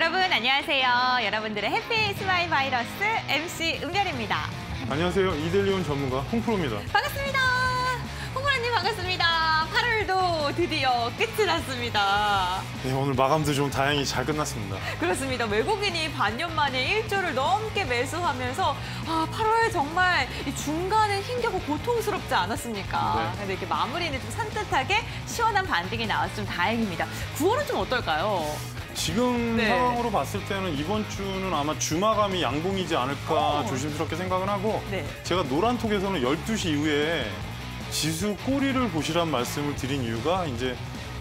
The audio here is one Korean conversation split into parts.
여러분 안녕하세요. 여러분들의 happy smile 바이러스 MC 은별입니다. 안녕하세요. 이데일리온 전문가 홍프로입니다. 반갑습니다. 홍프로님 반갑습니다. 8월도 드디어 끝이 났습니다. 네, 오늘 마감도 좀 다행히 잘 끝났습니다. 그렇습니다. 외국인이 반년 만에 1조를 넘게 매수하면서 아, 8월 정말 이 중간은 힘겹고 고통스럽지 않았습니까? 네. 근데 이렇게 마무리는 좀 산뜻하게 시원한 반등이 좀 다행입니다. 9월은 좀 어떨까요? 지금 네. 상황으로 봤을 때는 이번 주는 아마 주마감이 양봉이지 않을까 오. 조심스럽게 생각은 하고 네. 제가 노란톡에서는 12시 이후에 지수 꼬리를 보시란 말씀을 드린 이유가 이제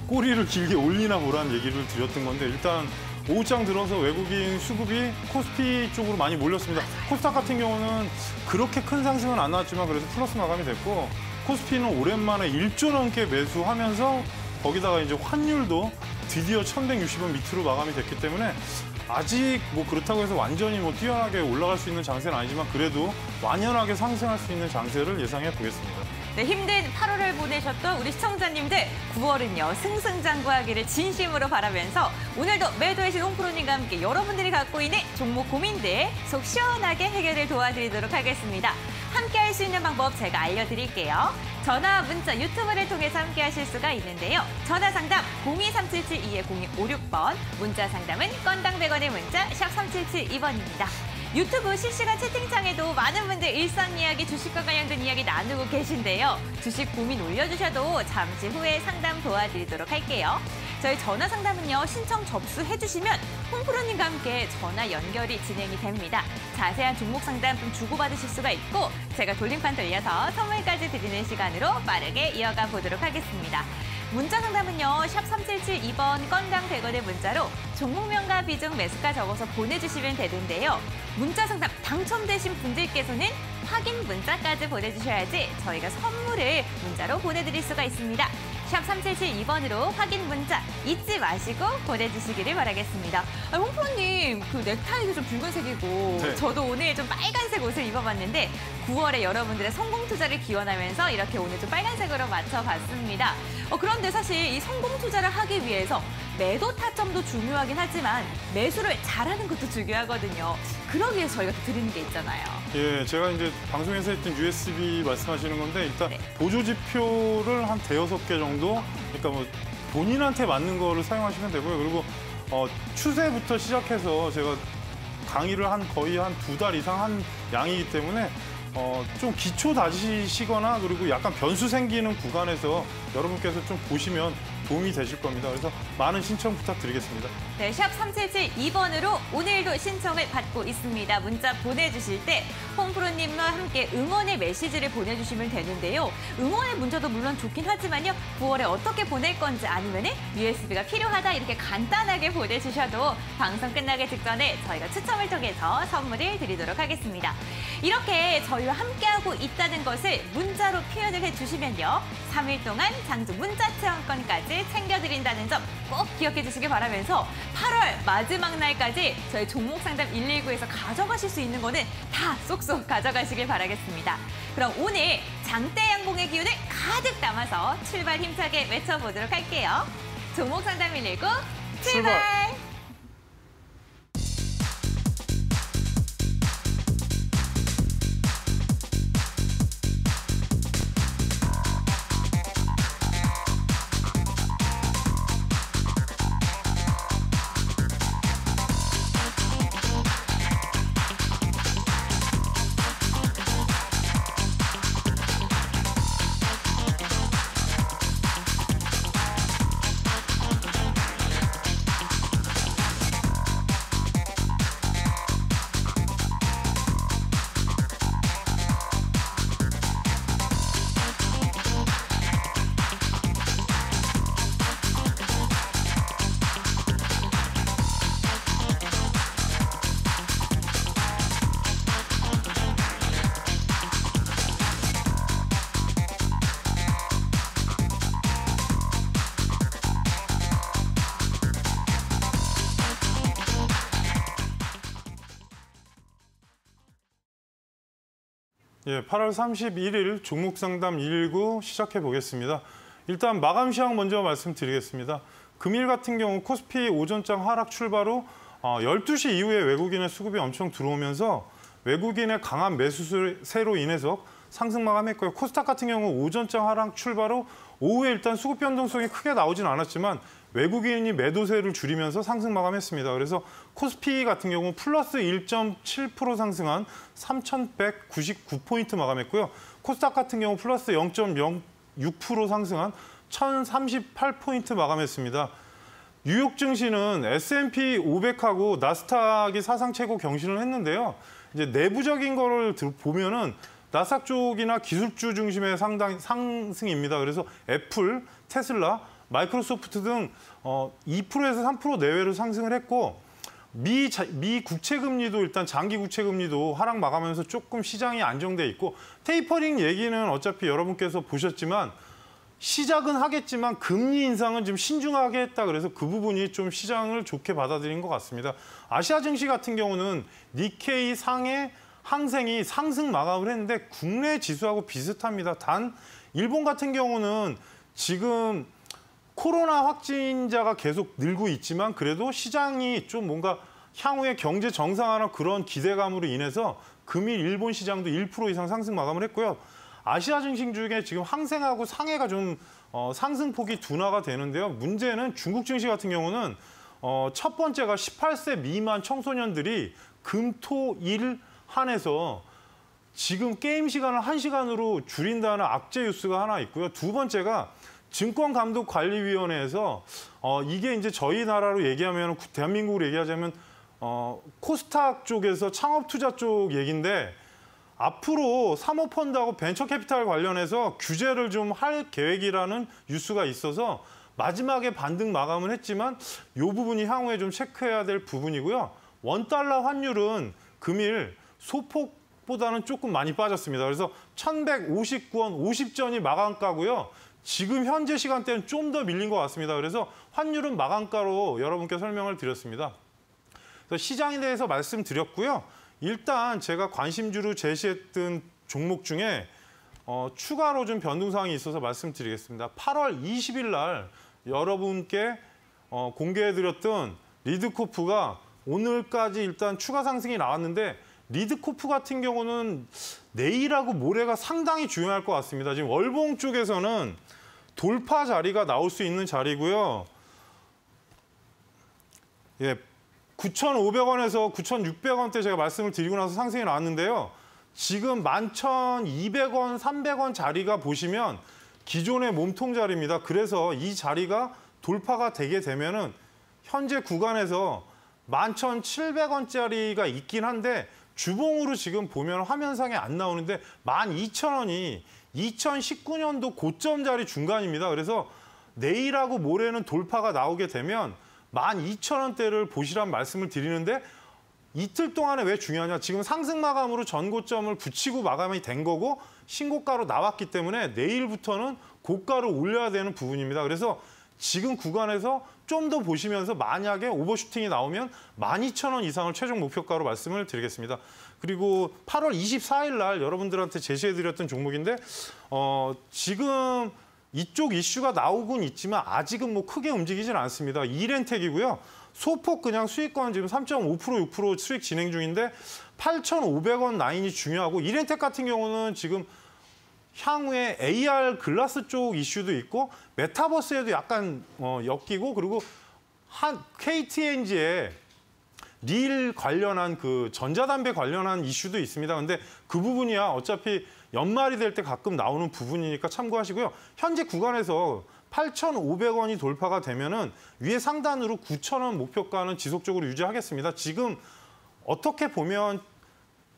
꼬리를 길게 올리나 보란 얘기를 드렸던 건데 일단 오후장 들어서 외국인 수급이 코스피 쪽으로 많이 몰렸습니다. 코스닥 같은 경우는 그렇게 큰 상승은 안 나왔지만 그래도 플러스 마감이 됐고 코스피는 오랜만에 1조 넘게 매수하면서 거기다가 이제 환율도 드디어 1160원 밑으로 마감이 됐기 때문에 아직 뭐 그렇다고 해서 완전히 뭐 뛰어나게 올라갈 수 있는 장세는 아니지만 그래도 완연하게 상승할 수 있는 장세를 예상해 보겠습니다. 네, 힘든 8월을 보내셨던 우리 시청자님들 9월은요 승승장구하기를 진심으로 바라면서 오늘도 매도해신 홍프로님과 함께 여러분들이 갖고 있는 종목 고민들 속 시원하게 해결을 도와드리도록 하겠습니다. 함께 할 수 있는 방법 제가 알려드릴게요. 전화, 문자, 유튜브를 통해서 함께 하실 수가 있는데요. 전화 상담 02377-2106번, 문자 상담은 건당 100원의 문자 샵 3772번입니다. 유튜브 실시간 채팅창에도 많은 분들 일상 이야기, 주식과 관련된 이야기 나누고 계신데요. 주식 고민 올려주셔도 잠시 후에 상담 도와드리도록 할게요. 저희 전화 상담은요, 신청 접수해주시면 홍프로님과 함께 전화 연결이 진행이 됩니다. 자세한 종목 상담 좀 주고받으실 수가 있고, 제가 돌림판 돌려서 선물까지 드리는 시간으로 빠르게 이어가 보도록 하겠습니다. 문자 상담은요, 샵 3772번 건당 100원의 문자로 종목명과 비중 매수가 적어서 보내주시면 되는데요. 문자 상담 당첨되신 분들께서는 확인 문자까지 보내주셔야지 저희가 선물을 문자로 보내드릴 수가 있습니다. 샵 3772번으로 확인 문자 잊지 마시고 보내주시기를 바라겠습니다. 아, 홍프로님, 그 넥타이도 좀 붉은색이고 네. 저도 오늘 좀 빨간색 옷을 입어봤는데 9월에 여러분들의 성공 투자를 기원하면서 이렇게 오늘 좀 빨간색으로 맞춰봤습니다. 어, 그런데 사실 이 성공 투자를 하기 위해서 매도 타점도 중요하긴 하지만 매수를 잘하는 것도 중요하거든요. 그러기 위해서 저희가 또 드리는 게 있잖아요. 예, 제가 이제 방송에서 했던 USB 말씀하시는 건데 일단 네. 보조 지표를 한 대여섯 개 정도, 그러니까 뭐 본인한테 맞는 거를 사용하시면 되고요. 그리고 어, 추세부터 시작해서 제가 강의를 한 거의 한 두 달 이상 한 양이기 때문에 어, 좀 기초 다지시거나 그리고 약간 변수 생기는 구간에서 여러분께서 좀 보시면 도움이 되실 겁니다. 그래서 많은 신청 부탁드리겠습니다. 네, 샵 3772번으로 오늘도 신청을 받고 있습니다. 문자 보내주실 때 홍프로님과 함께 응원의 메시지를 보내주시면 되는데요. 응원의 문자도 물론 좋긴 하지만요. 9월에 어떻게 보낼 건지 아니면 USB가 필요하다 이렇게 간단하게 보내주셔도 방송 끝나기 직전에 저희가 추첨을 통해서 선물을 드리도록 하겠습니다. 이렇게 저희와 함께하고 있다는 것을 문자로 표현을 해주시면요. 3일 동안 장주 문자 체험권까지 챙겨드린다는 점 꼭 기억해 주시기 바라면서 8월 마지막 날까지 저희 종목 상담 119에서 가져가실 수 있는 거는 다 쏙쏙 가져가시길 바라겠습니다. 그럼 오늘 장대 양봉의 기운을 가득 담아서 출발 힘차게 외쳐보도록 할게요. 종목 상담 119 출발! 출발! 예, 8월 31일 종목 상담 119 시작해 보겠습니다. 일단 마감 시황 먼저 말씀드리겠습니다. 금일 같은 경우 코스피 오전장 하락 출발 후 어, 12시 이후에 외국인의 수급이 엄청 들어오면서 외국인의 강한 매수세로 인해서 상승 마감했고요. 코스닥 같은 경우 오전장 하락 출발 후 오후에 일단 수급 변동성이 크게 나오진 않았지만 외국인이 매도세를 줄이면서 상승 마감했습니다. 그래서 코스피 같은 경우 플러스 1.7% 상승한 3,199포인트 마감했고요. 코스닥 같은 경우 플러스 0.06% 상승한 1,038포인트 마감했습니다. 뉴욕 증시는 S&P 500하고 나스닥이 사상 최고 경신을 했는데요. 이제 내부적인 거를 보면은 나스닥 쪽이나 기술주 중심의 상당 상승입니다. 그래서 애플, 테슬라, 마이크로소프트 등 어, 2%에서 3% 내외로 상승을 했고 미, 자, 미 국채 금리도 일단 장기 국채 금리도 하락 마감하면서 조금 시장이 안정돼 있고 테이퍼링 얘기는 어차피 여러분께서 보셨지만 시작은 하겠지만 금리 인상은 좀 신중하게 했다 그래서 그 부분이 좀 시장을 좋게 받아들인 것 같습니다. 아시아 증시 같은 경우는 니케이 상해 항생이 상승 마감을 했는데 국내 지수하고 비슷합니다. 단 일본 같은 경우는 지금 코로나 확진자가 계속 늘고 있지만 그래도 시장이 좀 뭔가 향후에 경제 정상화나 그런 기대감으로 인해서 금일 일본 시장도 1% 이상 상승 마감을 했고요. 아시아 증시 중에 지금 항생하고 상해가 좀 어, 상승폭이 둔화가 되는데요. 문제는 중국 증시 같은 경우는 어, 첫 번째가 18세 미만 청소년들이 금, 토, 일 한해서 지금 게임 시간을 한시간으로 줄인다는 악재 뉴스가 하나 있고요. 두 번째가 증권감독관리위원회에서 어, 이게 이제 저희 나라로 얘기하면 대한민국으로 얘기하자면 어, 코스닥 쪽에서 창업투자 쪽 얘기인데 앞으로 사모펀드하고 벤처캐피탈 관련해서 규제를 좀 할 계획이라는 뉴스가 있어서 마지막에 반등 마감을 했지만 이 부분이 향후에 좀 체크해야 될 부분이고요. 원달러 환율은 금일 소폭보다는 조금 많이 빠졌습니다. 그래서 1159원 50전이 마감가고요. 지금 현재 시간대는 좀 더 밀린 것 같습니다. 그래서 환율은 마감가로 여러분께 설명을 드렸습니다. 시장에 대해서 말씀드렸고요. 일단 제가 관심주로 제시했던 종목 중에 어, 추가로 좀 변동사항이 있어서 말씀드리겠습니다. 8월 20일 날 여러분께 어, 공개해드렸던 리드코프가 오늘까지 일단 추가 상승이 나왔는데 리드코프 같은 경우는 내일하고 모레가 상당히 중요할 것 같습니다. 지금 월봉 쪽에서는 돌파 자리가 나올 수 있는 자리고요. 예, 9,500원에서 9,600원대 제가 말씀을 드리고 나서 상승이 나왔는데요. 지금 11,200원, 300원 자리가 보시면 기존의 몸통 자리입니다. 그래서 이 자리가 돌파가 되게 되면은 현재 구간에서 11,700원짜리가 있긴 한데 주봉으로 지금 보면 화면상에 안 나오는데 12,000원이 2019년도 고점 자리 중간입니다. 그래서 내일하고 모레는 돌파가 나오게 되면 12,000원대를 보시란 말씀을 드리는데 이틀 동안에 왜 중요하냐. 지금 상승 마감으로 전고점을 붙이고 마감이 된 거고 신고가로 나왔기 때문에 내일부터는 고가를 올려야 되는 부분입니다. 그래서 지금 구간에서 좀 더 보시면서 만약에 오버슈팅이 나오면 12,000원 이상을 최종 목표가로 말씀을 드리겠습니다. 그리고 8월 24일 날 여러분들한테 제시해드렸던 종목인데 어, 지금 이쪽 이슈가 나오곤 있지만 아직은 뭐 크게 움직이진 않습니다. 이렌텍이고요. 소폭 그냥 수익권 지금 3.5% 6% 수익 진행 중인데 8,500원 라인이 중요하고 이렌텍 같은 경우는 지금 향후에 AR 글라스 쪽 이슈도 있고 메타버스에도 약간 어, 엮이고 그리고 한 KTNG에 릴 관련한 그 전자담배 관련한 이슈도 있습니다. 근데 그 부분이야 어차피 연말이 될 때 가끔 나오는 부분이니까 참고하시고요. 현재 구간에서 8,500원이 돌파가 되면은 위에 상단으로 9,000원 목표가는 지속적으로 유지하겠습니다. 지금 어떻게 보면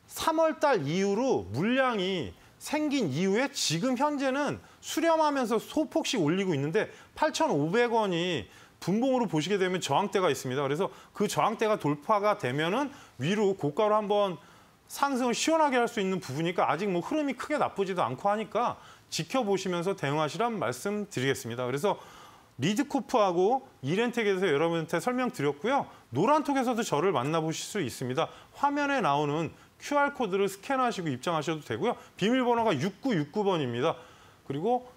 3월 달 이후로 물량이 생긴 이후에 지금 현재는 수렴하면서 소폭씩 올리고 있는데 8,500원이 분봉으로 보시게 되면 저항대가 있습니다. 그래서 그 저항대가 돌파가 되면은 위로 고가로 한번 상승을 시원하게 할 수 있는 부분이니까 아직 뭐 흐름이 크게 나쁘지도 않고 하니까 지켜보시면서 대응하시란 말씀 드리겠습니다. 그래서 리드코프하고 이렌텍에 대해서 여러분한테 설명드렸고요. 노란톡에서도 저를 만나보실 수 있습니다. 화면에 나오는 QR코드를 스캔하시고 입장하셔도 되고요. 비밀번호가 6969번입니다. 그리고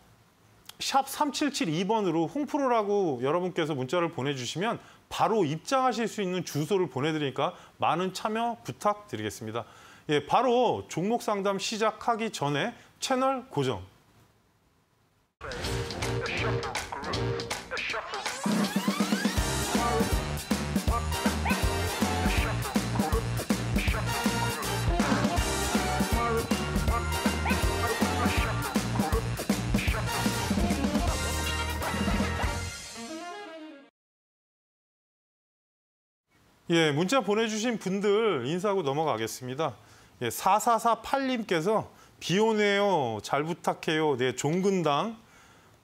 샵 3772번으로 홍프로라고 여러분께서 문자를 보내주시면 바로 입장하실 수 있는 주소를 보내드리니까 많은 참여 부탁드리겠습니다. 예, 바로 종목 상담 시작하기 전에 채널 고정. 예, 문자 보내주신 분들 인사하고 넘어가겠습니다. 예, 4448님께서 비 오네요. 잘 부탁해요. 네, 종근당.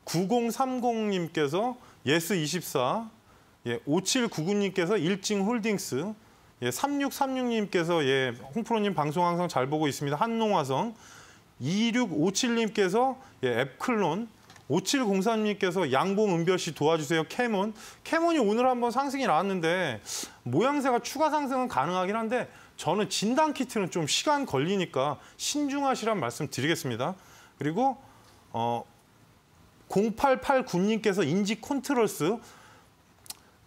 9030님께서 예스24. 예, 5799님께서 일진홀딩스. 예, 3636님께서 예, 홍프로님 방송 항상 잘 보고 있습니다. 한농화성. 2657님께서 예, 앱클론. 5703님께서 양봉 은별 씨 도와주세요. 켐온. 켐온이 오늘 한번 상승이 나왔는데 모양새가 추가 상승은 가능하긴 한데 저는 진단 키트는 좀 시간 걸리니까 신중하시란 말씀 드리겠습니다. 그리고 어 0889님께서 인지 컨트롤스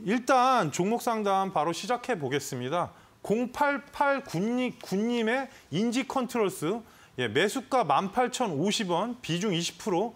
일단 종목 상담 바로 시작해 보겠습니다. 0889님의 인지 컨트롤스 예, 매수가 18,050원, 비중 20%.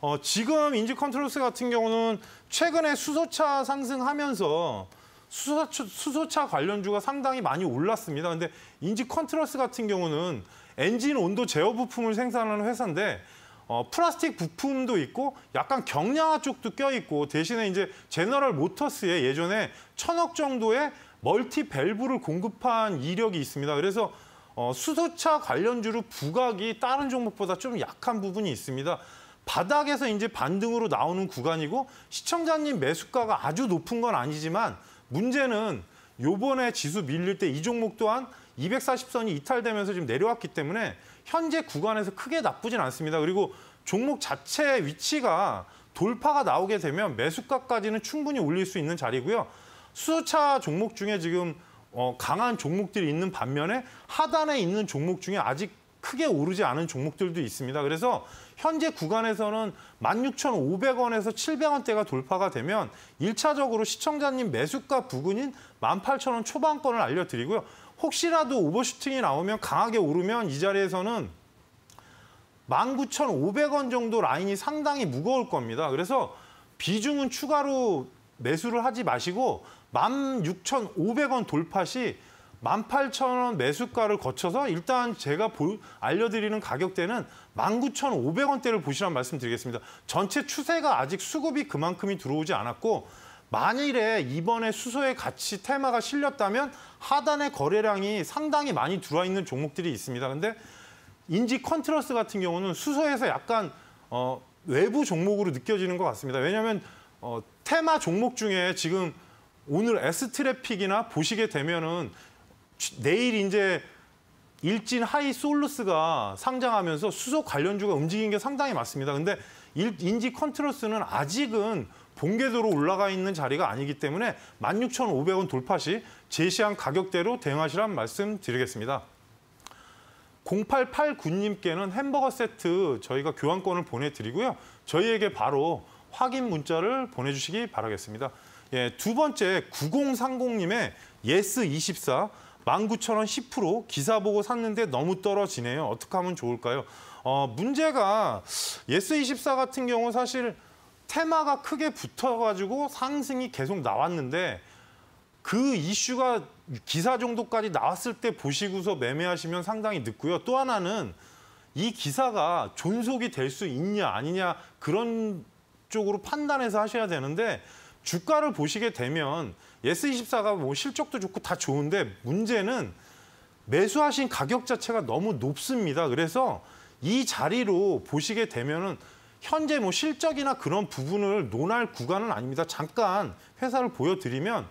어, 지금 인지 컨트롤스 같은 경우는 최근에 수소차 상승하면서 수소차, 수소차 관련주가 상당히 많이 올랐습니다. 근데 인지 컨트롤스 같은 경우는 엔진 온도 제어 부품을 생산하는 회사인데 어, 플라스틱 부품도 있고 약간 경량화 쪽도 껴있고 대신에 이제 제너럴 모터스에 예전에 천억 정도의 multi 밸브를 공급한 이력이 있습니다. 그래서 어, 수소차 관련주로 부각이 다른 종목보다 좀 약한 부분이 있습니다. 바닥에서 이제 반등으로 나오는 구간이고 시청자님 매수가가 아주 높은 건 아니지만 문제는 요번에 지수 밀릴 때 이 종목 또한 240선이 이탈되면서 지금 내려왔기 때문에 현재 구간에서 크게 나쁘진 않습니다. 그리고 종목 자체 위치가 돌파가 나오게 되면 매수가까지는 충분히 올릴 수 있는 자리고요. 수소차 종목 중에 지금 어, 강한 종목들이 있는 반면에 하단에 있는 종목 중에 아직 크게 오르지 않은 종목들도 있습니다. 그래서 현재 구간에서는 16,500원에서 700원대가 돌파가 되면 1차적으로 시청자님 매수가 부근인 18,000원 초반권을 알려드리고요. 혹시라도 오버슈팅이 나오면 강하게 오르면 이 자리에서는 19,500원 정도 라인이 상당히 무거울 겁니다. 그래서 비중은 추가로 매수를 하지 마시고 16,500원 돌파 시 18,000원 매수가를 거쳐서 일단 제가 보, 알려드리는 가격대는 19,500원대를 보시란 말씀드리겠습니다. 전체 추세가 아직 수급이 그만큼이 들어오지 않았고 만일에 이번에 수소의 가치 테마가 실렸다면 하단의 거래량이 상당히 많이 들어와 있는 종목들이 있습니다. 근데 인지 컨트러스 같은 경우는 수소에서 약간 어, 외부 종목으로 느껴지는 것 같습니다. 왜냐하면 어, 테마 종목 중에 지금 오늘 S트래픽이나 보시게 되면은 내일 이제 일진 하이 솔루스가 상장하면서 수소 관련주가 움직인 게 상당히 많습니다. 근데 인지 컨트롤스는 아직은 본궤도로 올라가 있는 자리가 아니기 때문에 16,500원 돌파 시 제시한 가격대로 대응하시란 말씀 드리겠습니다. 0889님께는 햄버거 세트 저희가 교환권을 보내드리고요. 저희에게 바로 확인 문자를 보내주시기 바라겠습니다. 예, 두 번째 9030님의 예스24 19,000원 10% 기사 보고 샀는데 너무 떨어지네요. 어떻게 하면 좋을까요? 어, 문제가 예스24 같은 경우 사실 테마가 크게 붙어가지고 상승이 계속 나왔는데 그 이슈가 기사 정도까지 나왔을 때 보시고서 매매하시면 상당히 늦고요. 또 하나는 이 기사가 존속이 될 수 있냐 아니냐 그런 쪽으로 판단해서 하셔야 되는데 주가를 보시게 되면 예스24가 뭐 실적도 좋고 다 좋은데 문제는 매수하신 가격 자체가 너무 높습니다. 그래서 이 자리로 보시게 되면은 현재 뭐 실적이나 그런 부분을 논할 구간은 아닙니다. 잠깐 회사를 보여드리면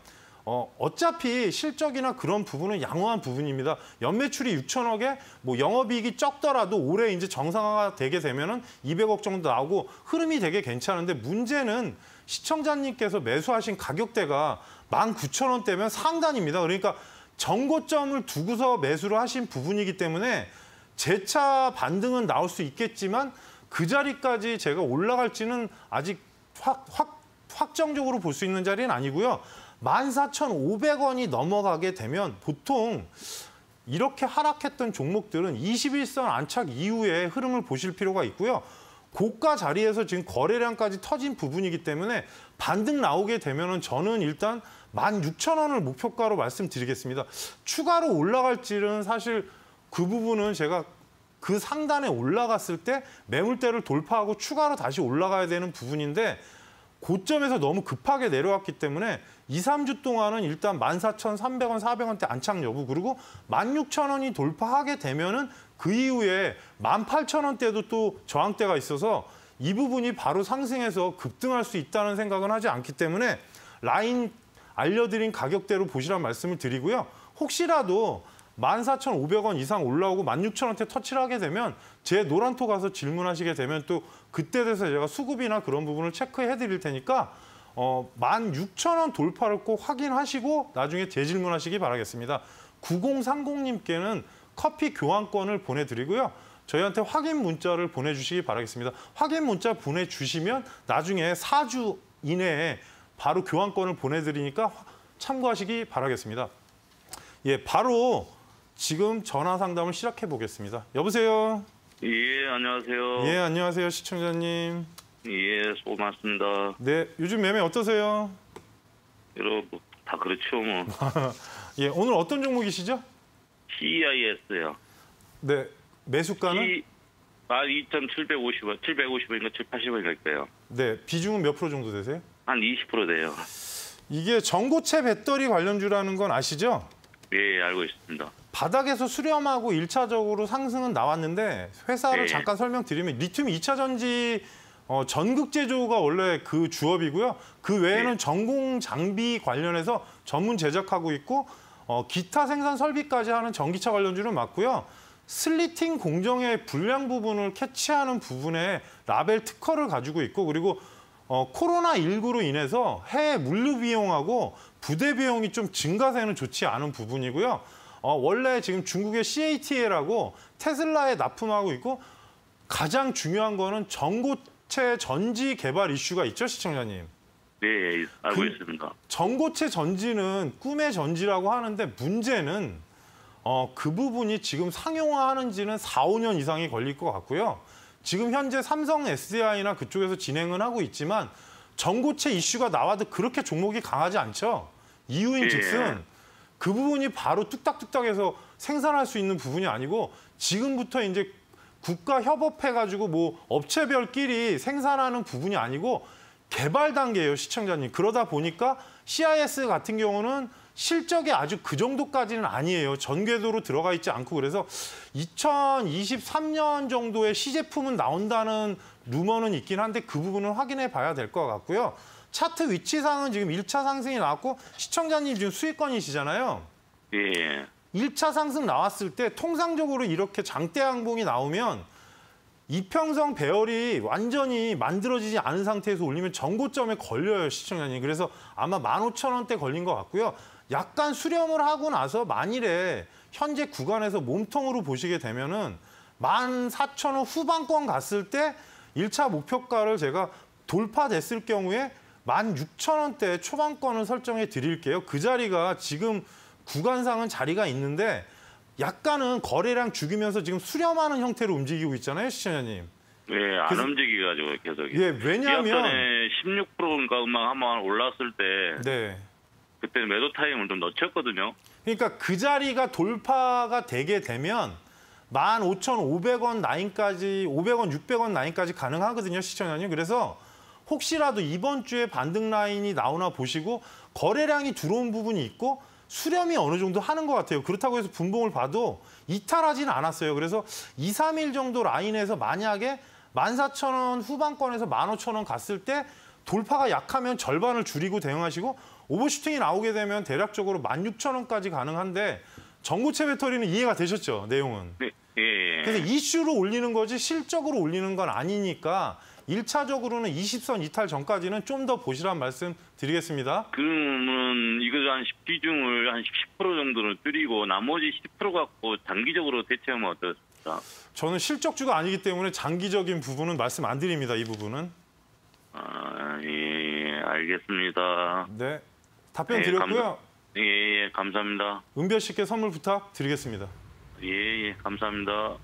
어, 어차피 실적이나 그런 부분은 양호한 부분입니다. 연매출이 6천억에 뭐 영업이익이 적더라도 올해 이제 정상화가 되게 되면은 200억 정도 나오고 흐름이 되게 괜찮은데 문제는 시청자님께서 매수하신 가격대가 19,000원대면 상단입니다. 그러니까 정고점을 두고서 매수를 하신 부분이기 때문에 재차 반등은 나올 수 있겠지만 그 자리까지 제가 올라갈지는 아직 확, 확, 확정적으로 볼 수 있는 자리는 아니고요. 14,500원이 넘어가게 되면 보통 이렇게 하락했던 종목들은 21선 안착 이후에 흐름을 보실 필요가 있고요. 고가 자리에서 지금 거래량까지 터진 부분이기 때문에 반등 나오게 되면은 저는 일단 16,000원을 목표가로 말씀드리겠습니다. 추가로 올라갈지는 사실 그 부분은 제가 그 상단에 올라갔을 때 매물대를 돌파하고 추가로 다시 올라가야 되는 부분인데 고점에서 너무 급하게 내려왔기 때문에 2, 3주 동안은 일단 14,300원, 400원대 안착 여부 그리고 16,000원이 돌파하게 되면은 그 이후에 18,000원대도 또 저항대가 있어서 이 부분이 바로 상승해서 급등할 수 있다는 생각은 하지 않기 때문에 라인 알려드린 가격대로 보시란 말씀을 드리고요. 혹시라도 14,500원 이상 올라오고 16,000원대 터치를 하게 되면 제 노란토 가서 질문하시게 되면 또 그때 돼서 제가 수급이나 그런 부분을 체크해 드릴 테니까 어, 16,000원 돌파를 꼭 확인하시고 나중에 재질문하시기 바라겠습니다. 9030님께는 커피 교환권을 보내드리고요. 저희한테 확인 문자를 보내주시기 바라겠습니다. 확인 문자 보내주시면 나중에 4주 이내에 바로 교환권을 보내드리니까 참고하시기 바라겠습니다. 예, 바로 지금 전화 상담을 시작해 보겠습니다. 여보세요. 예, 안녕하세요. 예, 안녕하세요, 시청자님. 예, 수고 많습니다. 네, 요즘 매매 어떠세요? 여러분, 다 그렇죠, 뭐. 예, 오늘 어떤 종목이시죠? CIS요. 네, 매수가는? 이, 아, 2,750원, 750원인가 780원일 거예요. 네, 비중은 몇 프로 정도 되세요? 한 20% 돼요. 이게 전고체 배터리 관련주라는 건 아시죠? 예, 알고 있습니다. 바닥에서 수렴하고 일차적으로 상승은 나왔는데 회사를 네. 잠깐 설명드리면 리튬 이차 전지 어, 전극 제조가 원래 그 주업이고요. 그 외에는 네. 전공 장비 관련해서 전문 제작하고 있고 어, 기타 생산 설비까지 하는 전기차 관련주는 맞고요. 슬리팅 공정의 불량 부분을 캐치하는 부분에 라벨 특허를 가지고 있고 그리고 어, 코로나19로 인해서 해외 물류 비용하고 부대 비용이 좀 증가세는 좋지 않은 부분이고요. 어, 원래 지금 중국의 CATL하고 테슬라에 납품하고 있고 가장 중요한 거는 전고체 전지 개발 이슈가 있죠, 시청자님. 네, 예, 알고 그- 있습니다. 전고체 전지는 꿈의 전지라고 하는데 문제는 어, 그 부분이 지금 상용화하는지는 4, 5년 이상이 걸릴 것 같고요. 지금 현재 삼성 SDI나 그쪽에서 진행은 하고 있지만 전고체 이슈가 나와도 그렇게 종목이 강하지 않죠. 이유인 즉슨 그 부분이 바로 뚝딱뚝딱해서 생산할 수 있는 부분이 아니고 지금부터 이제 국가 협업해가지고 뭐 업체별끼리 생산하는 부분이 아니고 개발 단계예요, 시청자님. 그러다 보니까 CIS 같은 경우는 실적이 아주 그 정도까지는 아니에요. 전궤도로 들어가 있지 않고 그래서 2023년 정도의 시제품은 나온다는 루머는 있긴 한데 그 부분은 확인해 봐야 될 것 같고요. 차트 위치상은 지금 1차 상승이 나왔고 시청자님 지금 수익권이시잖아요. 예, 1차 상승 나왔을 때 통상적으로 이렇게 장대 항봉이 나오면 이평성 배열이 완전히 만들어지지 않은 상태에서 올리면 전고점에 걸려요, 시청자님. 그래서 아마 15,000원대 걸린 것 같고요. 약간 수렴을 하고 나서 만일에 현재 구간에서 몸통으로 보시게 되면은 14,000원 후반권 갔을 때 1차 목표가를 제가 돌파됐을 경우에 16,000원대 초반권을 설정해 드릴게요. 그 자리가 지금 구간상은 자리가 있는데 약간은 거래량 죽이면서 지금 수렴하는 형태로 움직이고 있잖아요, 시청자님. 예, 안 그래서- 움직여가지고 계속. 예, 왜냐하면 전에 16%인가 음악 한번 올랐을 때 네. 그때 매도 타임을 좀 놓쳤거든요. 그러니까 그 자리가 돌파가 되게 되면 15,500원 라인까지 500원, 600원 라인까지 가능하거든요, 시청자님. 그래서 혹시라도 이번 주에 반등 라인이 나오나 보시고 거래량이 들어온 부분이 있고 수렴이 어느 정도 하는 것 같아요. 그렇다고 해서 분봉을 봐도 이탈하지는 않았어요. 그래서 2, 3일 정도 라인에서 만약에 14,000원 후반권에서 15,000원 갔을 때 돌파가 약하면 절반을 줄이고 대응하시고 오버슈팅이 나오게 되면 대략적으로 16,000원까지 가능한데 전고체 배터리는 이해가 되셨죠? 내용은. 네, 예, 그래서 이슈로 올리는 거지 실적으로 올리는 건 아니니까 일차적으로는 20선 이탈 전까지는 좀 더 보시란 말씀 드리겠습니다. 그러면 이거 한 10, 비중을 한 10% 정도는 줄이고 나머지 10% 갖고 단기적으로 대체하면 어떻습니까? 저는 실적주가 아니기 때문에 장기적인 부분은 말씀 안 드립니다. 이 부분은. 아, 예, 알겠습니다. 네. 답변 네, 드렸고요. 예, 예, 감사합니다. 은별 씨께 선물 부탁드리겠습니다. 예, 예, 감사합니다.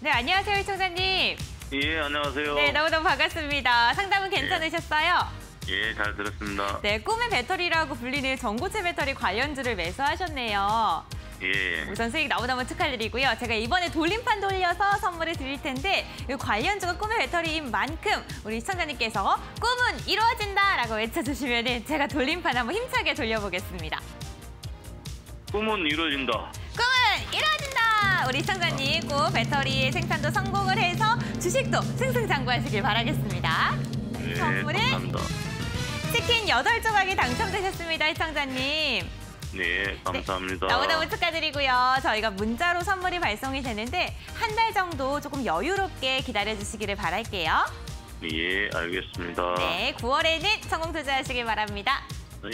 네, 안녕하세요, 시청자님. 예, 안녕하세요. 네, 너무너무 반갑습니다. 상담은 괜찮으셨어요? 예, 잘 들었습니다. 네, 꿈의 배터리라고 불리는 전고체 배터리 관련주를 매수하셨네요. 예, 우선 수익 너무너무 축하드리고요. 제가 이번에 돌림판 돌려서 선물을 드릴 텐데 이 관련주가 꿈의 배터리인 만큼 우리 시청자님께서 꿈은 이루어진다 라고 외쳐주시면 제가 돌림판 한번 힘차게 돌려보겠습니다. 꿈은 이루어진다. 꿈은 이루어진다! 우리 시청자님 꼭 배터리 생산도 성공을 해서 주식도 승승장구하시길 바라겠습니다. 예, 선물은 감사합니다. 치킨 8조각이 당첨되셨습니다, 시청자님. 네, 감사합니다. 너무너무 축하드리고요. 저희가 문자로 선물이 발송이 되는데 한 달 정도 조금 여유롭게 기다려주시기를 바랄게요. 예, 알겠습니다. 네, 9월에는 성공 투자하시길 바랍니다.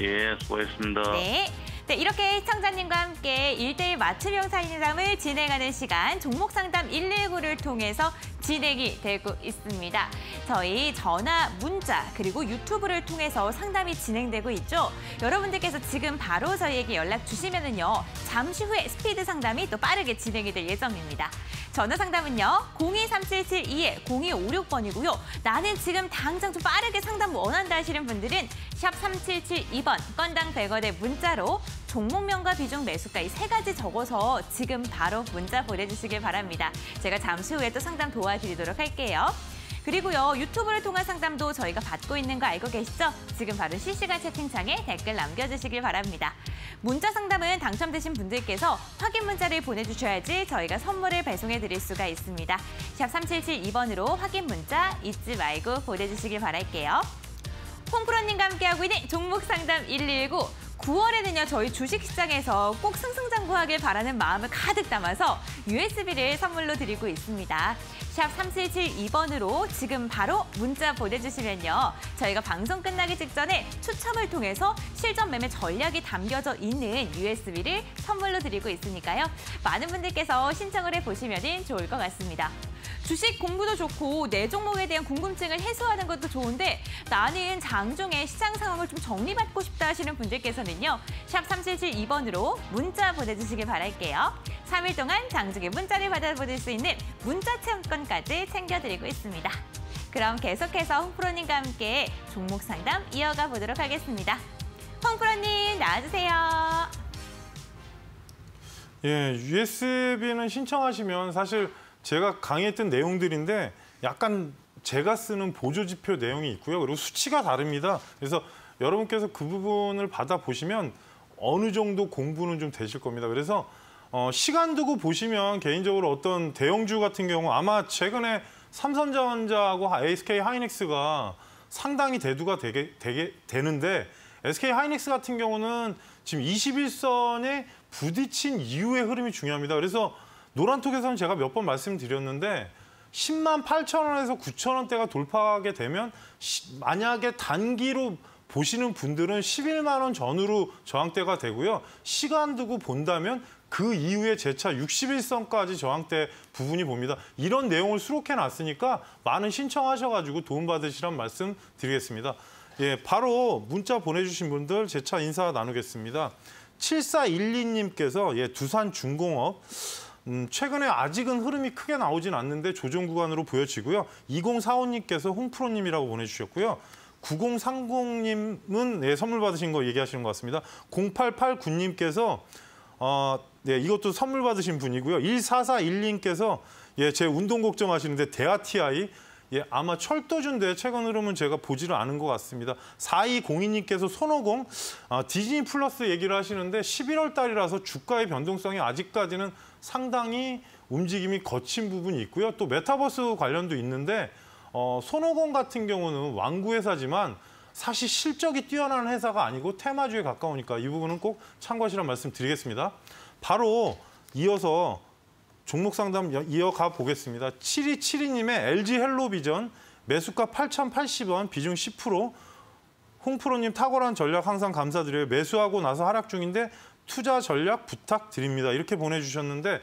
예, 수고했습니다. 네. 네, 이렇게 시청자님과 함께 1대1 맞춤형 상담을 진행하는 시간 종목 상담 119를 통해서 진행이 되고 있습니다. 저희 전화, 문자, 그리고 유튜브를 통해서 상담이 진행되고 있죠. 여러분들께서 지금 바로 저희에게 연락 주시면은요. 잠시 후에 스피드 상담이 또 빠르게 진행이 될 예정입니다. 전화 상담은요. 023722-0256번이고요. 나는 지금 당장 좀 빠르게 상담 원한다 하시는 분들은 샵 3772번 건당 100원의 문자로 종목명과 비중 매수가 이 세 가지 적어서 지금 바로 문자 보내주시길 바랍니다. 제가 잠시 후에 또 상담 도와드리도록 할게요. 그리고요 유튜브를 통한 상담도 저희가 받고 있는 거 알고 계시죠? 지금 바로 실시간 채팅창에 댓글 남겨주시길 바랍니다. 문자 상담은 당첨되신 분들께서 확인 문자를 보내주셔야지 저희가 선물을 배송해 드릴 수가 있습니다. 샵 3772번으로 확인 문자 잊지 말고 보내주시길 바랄게요. 홍프로님과 함께하고 있는 종목 상담 119. 9월에는요 저희 주식시장에서 꼭 승승장구하길 바라는 마음을 가득 담아서 USB를 선물로 드리고 있습니다. 샵 3772번으로 지금 바로 문자 보내주시면요. 저희가 방송 끝나기 직전에 추첨을 통해서 실전 매매 전략이 담겨져 있는 USB를 선물로 드리고 있으니까요. 많은 분들께서 신청을 해보시면 좋을 것 같습니다. 주식 공부도 좋고 내 종목에 대한 궁금증을 해소하는 것도 좋은데 나는 장중에 시장 상황을 좀 정리받고 싶다 하시는 분들께서는요. 샵 3772번으로 문자 보내주시길 바랄게요. 3일 동안 장중에 문자를 받아보실 수 있는 문자 체험권 까지 챙겨드리고 있습니다. 그럼 계속해서 홍프로님과 함께 종목 상담 이어가 보도록 하겠습니다. 홍프로님 나와주세요. 예, USB는 신청하시면 사실 제가 강의했던 내용들인데 약간 제가 쓰는 보조지표 내용이 있고요. 그리고 수치가 다릅니다. 그래서 여러분께서 그 부분을 받아보시면 어느 정도 공부는 좀 되실 겁니다. 그래서 어, 시간 두고 보시면 개인적으로 어떤 대형주 같은 경우 아마 최근에 삼성전자하고 SK 하이닉스가 상당히 대두가 되게, 되게 되는데 SK 하이닉스 같은 경우는 지금 21선에 부딪힌 이후의 흐름이 중요합니다. 그래서 노란톡에서는 제가 몇 번 말씀드렸는데 10만 8천 원에서 9천 원대가 돌파하게 되면 시, 만약에 단기로 보시는 분들은 11만 원 전후로 저항대가 되고요. 시간 두고 본다면 그 이후에 재차 61선까지 저항대 부분이 봅니다. 이런 내용을 수록해 놨으니까 많은 신청하셔가지고 도움받으시란 말씀 드리겠습니다. 예, 바로 문자 보내주신 분들 재차 인사 나누겠습니다. 7412님께서 예, 두산 중공업 음, 최근에 아직은 흐름이 크게 나오진 않는데 조정 구간으로 보여지고요. 2045님께서 홍프로님이라고 보내주셨고요. 9030님은 예, 선물 받으신 거 얘기하시는 것 같습니다. 0889님께서 어, 네, 이것도 선물 받으신 분이고요. 1441님께서 예, 제 운동 걱정하시는데 대아TI 예, 아마 철도주인데 최근 흐름은 제가 보지를 않은 것 같습니다. 4202님께서 손오공 어, 디즈니 플러스 얘기를 하시는데 11월 달이라서 주가의 변동성이 아직까지는 상당히 움직임이 거친 부분이 있고요. 또 메타버스 관련도 있는데 어, 손오공 같은 경우는 왕구 회사지만 사실 실적이 뛰어난 회사가 아니고 테마주에 가까우니까 이 부분은 꼭 참고하시라는 말씀 드리겠습니다. 바로 이어서 종목 상담 이어가 보겠습니다. 7272님의 LG 헬로비전 매수가 8,080원, 비중 10%. 홍프로님 탁월한 전략 항상 감사드려요. 매수하고 나서 하락 중인데 투자 전략 부탁드립니다. 이렇게 보내주셨는데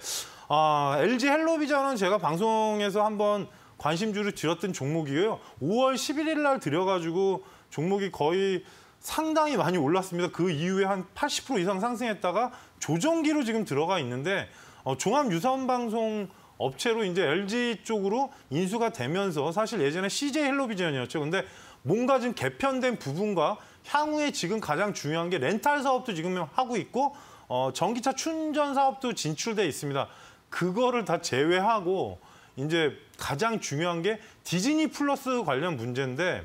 아, LG 헬로비전은 제가 방송에서 한번 관심주를 드렸던 종목이에요. 5월 11일 날 들여가지고 종목이 거의 상당히 많이 올랐습니다. 그 이후에 한 80% 이상 상승했다가 조정기로 지금 들어가 있는데 어, 종합 유선 방송 업체로 이제 LG 쪽으로 인수가 되면서 사실 예전에 CJ 헬로비전이었죠. 근데 뭔가 좀 개편된 부분과 향후에 지금 가장 중요한 게 렌탈 사업도 지금 하고 있고 어, 전기차 충전 사업도 진출돼 있습니다. 그거를 다 제외하고 이제 가장 중요한 게 디즈니 플러스 관련 문제인데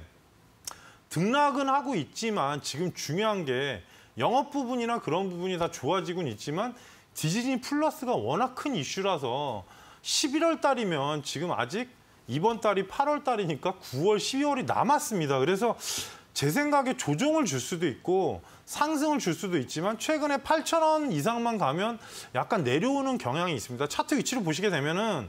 등락은 하고 있지만 지금 중요한 게 영업 부분이나 그런 부분이 다 좋아지고는 있지만 디즈니 플러스가 워낙 큰 이슈라서 11월 달이면 지금 아직 이번 달이 8월 달이니까 9월, 12월이 남았습니다. 그래서 제 생각에 조정을 줄 수도 있고 상승을 줄 수도 있지만 최근에 8천 원 이상만 가면 약간 내려오는 경향이 있습니다. 차트 위치를 보시게 되면은 어,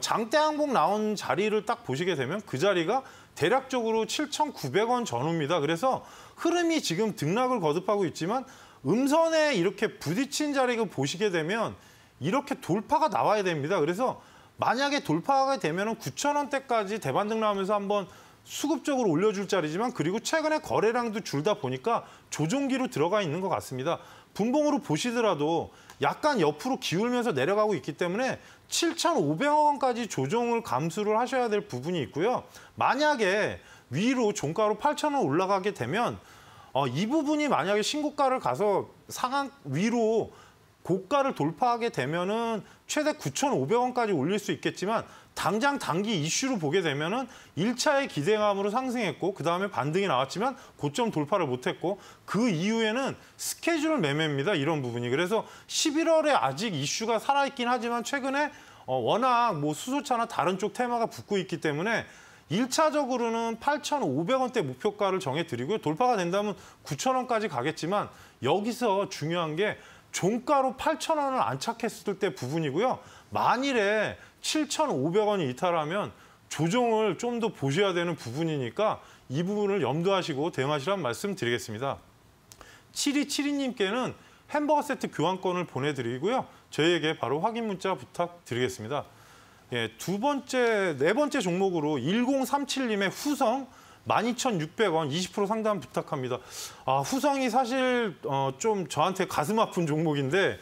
장대 항복 나온 자리를 딱 보시게 되면 그 자리가 대략적으로 7,900원 전후입니다. 그래서 흐름이 지금 등락을 거듭하고 있지만 음선에 이렇게 부딪힌 자리를 보시게 되면 이렇게 돌파가 나와야 됩니다. 그래서 만약에 돌파가 되면 9,000원대까지 대반등 나오면서 한번 수급적으로 올려줄 자리지만 그리고 최근에 거래량도 줄다 보니까 조종기로 들어가 있는 것 같습니다. 분봉으로 보시더라도 약간 옆으로 기울면서 내려가고 있기 때문에 7,500억 원까지 조정을 감수를 하셔야 될 부분이 있고요. 만약에 위로 종가로 8,000원 올라가게 되면 어, 이 부분이 만약에 신고가를 가서 상한 위로 고가를 돌파하게 되면은 최대 9,500원까지 올릴 수 있겠지만 당장 단기 이슈로 보게 되면은 1차의 기대감으로 상승했고 그다음에 반등이 나왔지만 고점 돌파를 못 했고 그 이후에는 스케줄 매매입니다. 이런 부분이. 그래서 11월에 아직 이슈가 살아 있긴 하지만 최근에 어, 워낙 뭐 수소차나 다른 쪽 테마가 붙고 있기 때문에 1차적으로는 8,500원대 목표가를 정해드리고요. 돌파가 된다면 9,000원까지 가겠지만 여기서 중요한 게 종가로 8,000원을 안착했을 때 부분이고요. 만일에 7,500원이 이탈하면 조정을 좀 더 보셔야 되는 부분이니까 이 부분을 염두하시고 대응하시라는 말씀 드리겠습니다. 7272님께는 햄버거 세트 교환권을 보내드리고요. 저희에게 바로 확인 문자 부탁드리겠습니다. 예, 두 번째, 네 번째 종목으로 1037님의 후성 12,600원 20% 상담 부탁합니다. 아, 후성이 사실 어, 좀 저한테 가슴 아픈 종목인데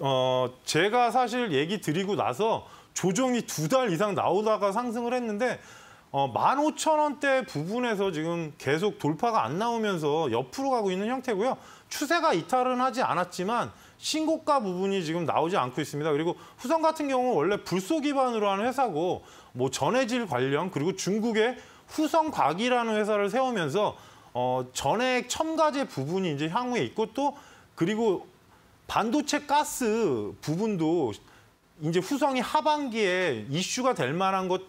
어, 제가 사실 얘기 드리고 나서 조정이 두 달 이상 나오다가 상승을 했는데 어, 15,000원대 부분에서 지금 계속 돌파가 안 나오면서 옆으로 가고 있는 형태고요. 추세가 이탈은 하지 않았지만 신고가 부분이 지금 나오지 않고 있습니다. 그리고 후성 같은 경우는 원래 불소 기반으로 하는 회사고 뭐 전해질 관련 그리고 중국의 후성과기라는 회사를 세우면서 어, 전액 첨가제 부분이 이제 향후에 있고 또 그리고 반도체 가스 부분도 이제 후성이 하반기에 이슈가 될 만한 것,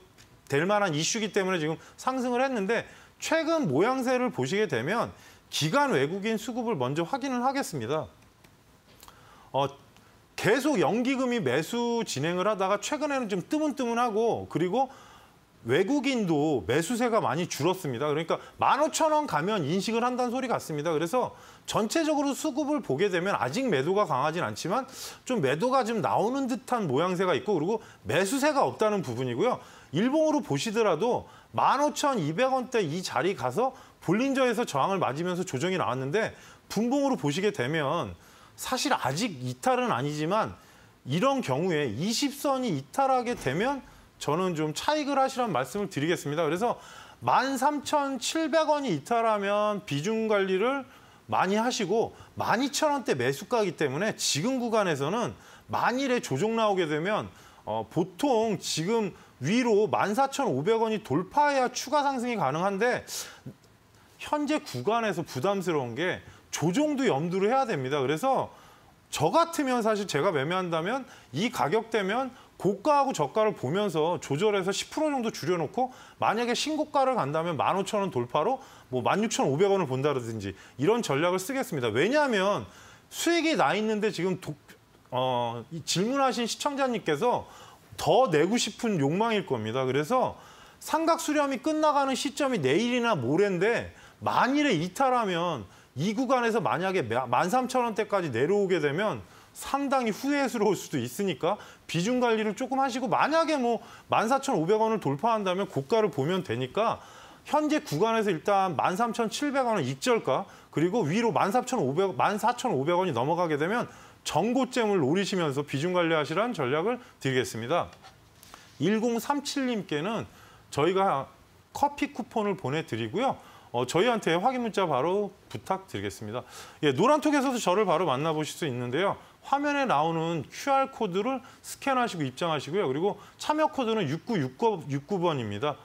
될 만한 이슈기 때문에 지금 상승을 했는데 최근 모양새를 보시게 되면 기간 외국인 수급을 먼저 확인을 하겠습니다. 어, 계속 연기금이 매수 진행을 하다가 최근에는 좀 뜨문뜨문하고 그리고 외국인도 매수세가 많이 줄었습니다. 그러니까 15,000원 가면 인식을 한다는 소리 같습니다. 그래서 전체적으로 수급을 보게 되면 아직 매도가 강하진 않지만 좀 매도가 좀 나오는 듯한 모양새가 있고 그리고 매수세가 없다는 부분이고요. 일봉으로 보시더라도 15,200원대 이 자리 가서 볼린저에서 저항을 맞으면서 조정이 나왔는데 분봉으로 보시게 되면 사실 아직 이탈은 아니지만 이런 경우에 20선이 이탈하게 되면 저는 좀 차익을 하시라는 말씀을 드리겠습니다. 그래서 13,700원이 이탈하면 비중 관리를 많이 하시고 12,000원대 매수가이기 때문에 지금 구간에서는 만일에 조정 나오게 되면 어, 보통 지금 위로 14,500원이 돌파해야 추가 상승이 가능한데 현재 구간에서 부담스러운 게 조정도 염두를 해야 됩니다. 그래서 저 같으면 사실 제가 매매한다면 이 가격대면 고가하고 저가를 보면서 조절해서 10% 정도 줄여놓고 만약에 신고가를 간다면 15,000원 돌파로 뭐 16,500원을 본다든지 이런 전략을 쓰겠습니다. 왜냐하면 수익이 나 있는데 지금 도, 어, 질문하신 시청자님께서 더 내고 싶은 욕망일 겁니다. 그래서 삼각 수렴이 끝나가는 시점이 내일이나 모레인데 만일에 이탈하면 이 구간에서 만약에 13,000원대까지 내려오게 되면 상당히 후회스러울 수도 있으니까 비중 관리를 조금 하시고 만약에 뭐 14,500원을 돌파한다면 고가를 보면 되니까 현재 구간에서 일단 13,700원은 익절가 그리고 위로 14,500 14,500원이 넘어가게 되면 정고점을 노리시면서 비중 관리하시라는 전략을 드리겠습니다. 1037님께는 저희가 커피 쿠폰을 보내드리고요. 어, 저희한테 확인 문자 바로 부탁드리겠습니다. 예, 노란톡에서도 저를 바로 만나보실 수 있는데요. 화면에 나오는 QR 코드를 스캔하시고 입장하시고요. 그리고 참여 코드는 6969번입니다.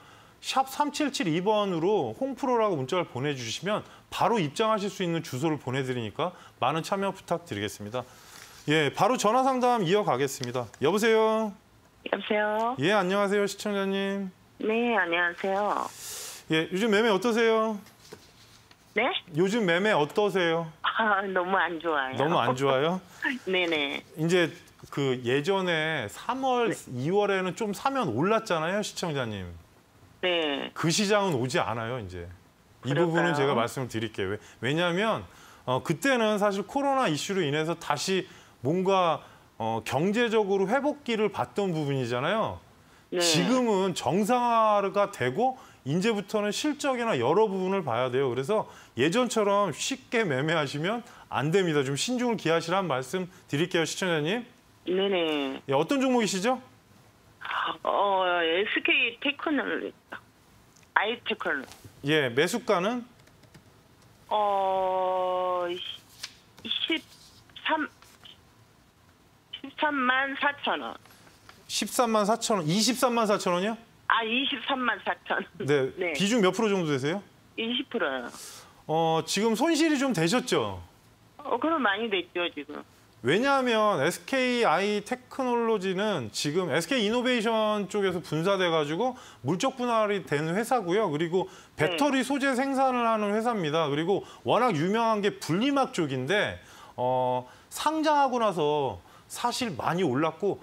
샵 3772번으로 홍프로라고 문자를 보내주시면 바로 입장하실 수 있는 주소를 보내드리니까 많은 참여 부탁드리겠습니다. 예, 바로 전화 상담 이어가겠습니다. 여보세요. 여보세요? 예, 안녕하세요, 시청자님. 네, 안녕하세요. 예, 요즘 매매 어떠세요? 네? 요즘 매매 어떠세요? 아, 너무 안 좋아요. 너무 안 좋아요? 네네. 이제 그 예전에 3월, 2월에는 좀 사면 올랐잖아요, 시청자님. 네. 그 시장은 오지 않아요, 이제. 이 그럴까요? 부분은 제가 말씀을 드릴게요. 왜- 왜냐하면 어, 그때는 사실 코로나 이슈로 인해서 다시 뭔가 어, 경제적으로 회복기를 봤던 부분이잖아요. 네. 지금은 정상화가 되고 이제부터는 실적이나 여러 부분을 봐야 돼요. 그래서 예전처럼 쉽게 매매하시면 안 됩니다. 좀 신중을 기하시라는 말씀 드릴게요, 시청자님. 네네. 예, 어떤 종목이시죠? 어, SK 테크놀, 아이 테크놀. 예, 매수가는 어, 13, 13만 4천 원. 13만 4천 원, 23만 4천 원이요? 아, 23만 4천. 네, 네. 비중 몇 프로 정도 되세요? 20%요. 어, 지금 손실이 좀 되셨죠? 어, 그럼 많이 됐죠, 지금. 왜냐하면 SKIE 테크놀로지는 지금 SK 이노베이션 쪽에서 분사돼 가지고 물적 분할이 된 회사고요. 그리고 배터리 소재 생산을 하는 회사입니다. 그리고 워낙 유명한 게 분리막 쪽인데 어, 상장하고 나서 사실 많이 올랐고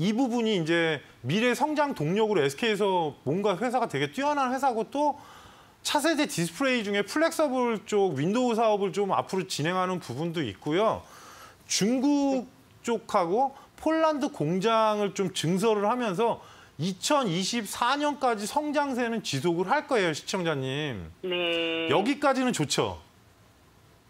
이 부분이 이제 미래 성장 동력으로 SK에서 뭔가 회사가 되게 뛰어난 회사고 또 차세대 디스플레이 중에 flexible 쪽 윈도우 사업을 좀 앞으로 진행하는 부분도 있고요. 중국 쪽하고 폴란드 공장을 좀 증설을 하면서 2024년까지 성장세는 지속을 할 거예요, 시청자님. 네. 여기까지는 좋죠.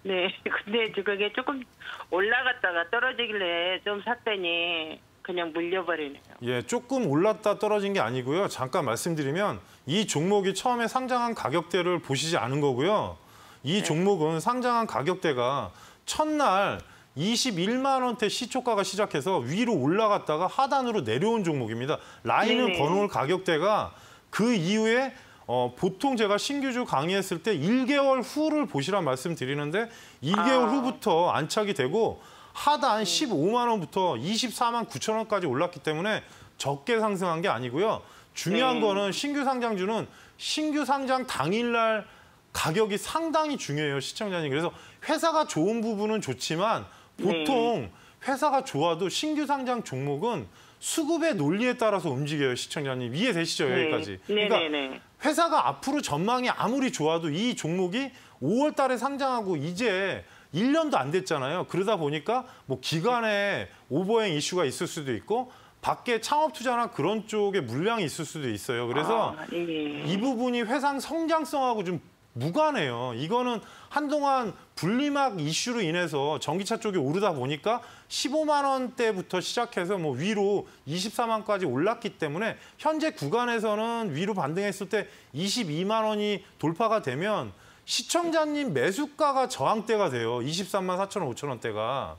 네. 근데 저 그게 조금 올라갔다가 떨어지길래 좀 샀더니 그냥 물려버리네요. 예, 조금 올랐다 떨어진 게 아니고요. 잠깐 말씀드리면 이 종목이 처음에 상장한 가격대를 보시지 않은 거고요. 이 종목은 상장한 가격대가 첫날 21만 원대 시초가가 시작해서 위로 올라갔다가 하단으로 내려온 종목입니다. 라인을. 거놓을 가격대가 그 이후에 어, 보통 제가 신규주 강의했을 때 1개월 후를 보시란 말씀 드리는데 1개월 아. 후부터 안착이 되고 하단 15만 원부터 24만 9천 원까지 올랐기 때문에 적게 상승한 게 아니고요. 중요한 네. 거는 신규 상장주는 신규 상장 당일날 가격이 상당히 중요해요, 시청자님. 그래서 회사가 좋은 부분은 좋지만 보통 회사가 좋아도 신규 상장 종목은 수급의 논리에 따라서 움직여요, 시청자님. 이해되시죠, 여기까지? 네. 그러니까. 회사가 앞으로 전망이 아무리 좋아도 이 종목이 5월 달에 상장하고 이제 1년도 안 됐잖아요. 그러다 보니까 뭐 기간에 오버행 이슈가 있을 수도 있고 밖에 창업 투자나 그런 쪽에 물량이 있을 수도 있어요. 그래서 아, 예. 이 부분이 회사 성장성하고 좀 무관해요. 이거는 한동안 분리막 이슈로 인해서 전기차 쪽이 오르다 보니까 15만 원대부터 시작해서 뭐 위로 24만까지 올랐기 때문에 현재 구간에서는 위로 반등했을 때 22만 원이 돌파가 되면 시청자님 매수가가 저항대가 돼요. 23만 4천 원, 5천 원대가.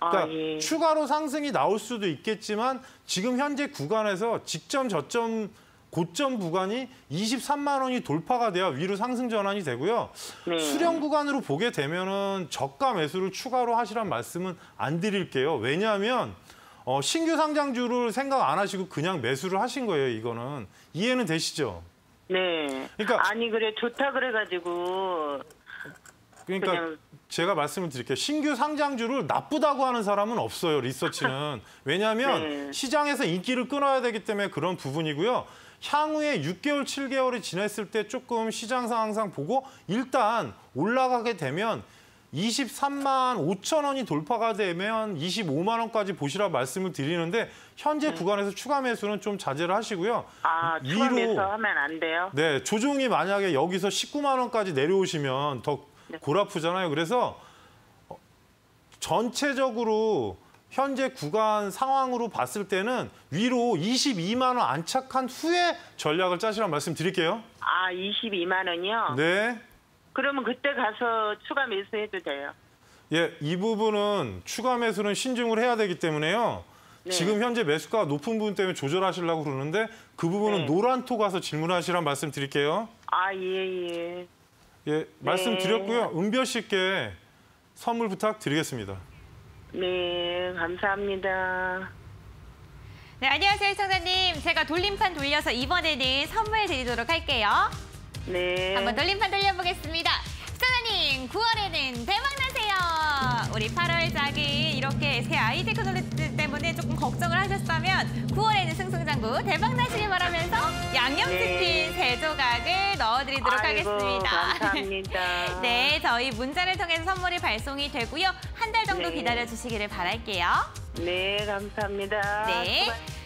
그러니까 아, 예. 추가로 상승이 나올 수도 있겠지만 지금 현재 구간에서 직전 저점 고점 구간이 23만 원이 돌파가 돼야 위로 상승 전환이 되고요. 네. 수령 구간으로 보게 되면은 저가 매수를 추가로 하시란 말씀은 안 드릴게요. 왜냐하면 어, 신규 상장주를 생각 안 하시고 그냥 매수를 하신 거예요. 이거는 이해는 되시죠? 네. 그러니까- 아니 그래 좋다 그래가지고 그러니까 그냥 제가 말씀을 드릴게요. 신규 상장주를 나쁘다고 하는 사람은 없어요. 리서치는. 왜냐하면 네. 시장에서 인기를 끊어야 되기 때문에 그런 부분이고요. 향후에 6개월, 7개월이 지났을 때 조금 시장 상황상 보고 일단 올라가게 되면 23만 5천 원이 돌파가 되면 25만 원까지 보시라 말씀을 드리는데 현재 구간에서 추가 매수는 좀 자제를 하시고요. 아 추가 위로- 매수 하면 안 돼요? 네, 조종이 만약에 여기서 19만 원까지 내려오시면 더골 아프잖아요. 그래서 어, 전체적으로 현재 구간 상황으로 봤을 때는 위로 22만 원 안착한 후에 전략을 짜시라는 말씀 드릴게요. 아, 22만 원이요? 네. 그러면 그때 가서 추가 매수해도 돼요? 예, 이 부분은 추가 매수는 신중을 해야 되기 때문에요. 네. 지금 현재 매수가 높은 부분 때문에 조절하시려고 그러는데 그 부분은 네. 노란토 가서 질문하시라는 말씀 드릴게요. 아, 예, 예. 예, 말씀 네. 드렸고요. 은별 씨께 선물 부탁드리겠습니다. 네, 감사합니다. 네, 안녕하세요, 시청자님. 제가 돌림판 돌려서 이번에는 선물 드리도록 할게요. 네. 한번 돌림판 돌려보겠습니다. 시청자님, 9월에는 대박 나세요. 우리 8월 작은 이렇게 새 아이 테크놀로지 때문에 조금 걱정을 하셨다면 9월에는 승승장구 대박 나시길 바라면서 양념치킨 네. 세 조각을 넣어드리도록 아이고, 하겠습니다. 감사합니다. 네, 저희 문자를 통해서 선물이 발송이 되고요. 한 달 정도 네. 기다려 주시기를 바랄게요. 네, 감사합니다. 네. 수고-